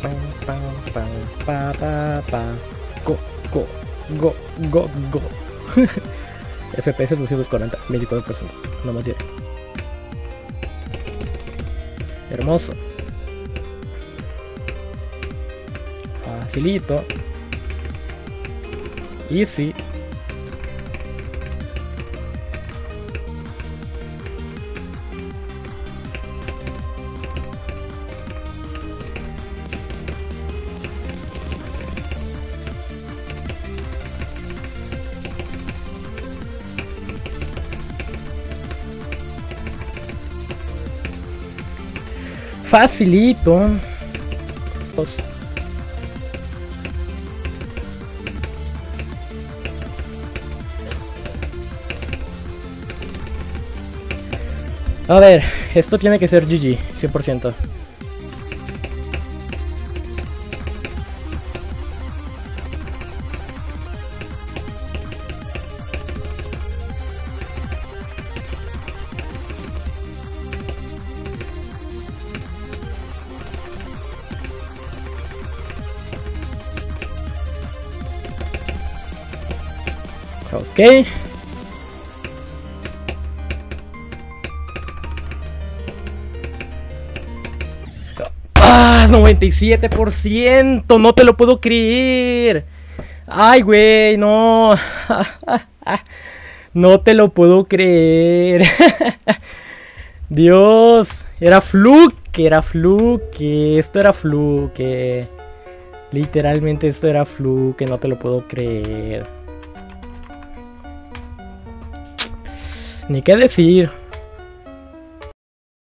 Pa, pa, pa. Go, go, go, go, go. FPS 240, 24%. No más diré. Hermoso. Facilito. Easy. Facilito. A ver, esto tiene que ser GG, 100%. Ok. ¡Ah! 97%. No te lo puedo creer. Ay, güey, no. No te lo puedo creer. Dios. Era fluke, era fluke. Esto era fluke. Literalmente esto era fluke. No te lo puedo creer. Ni qué decir.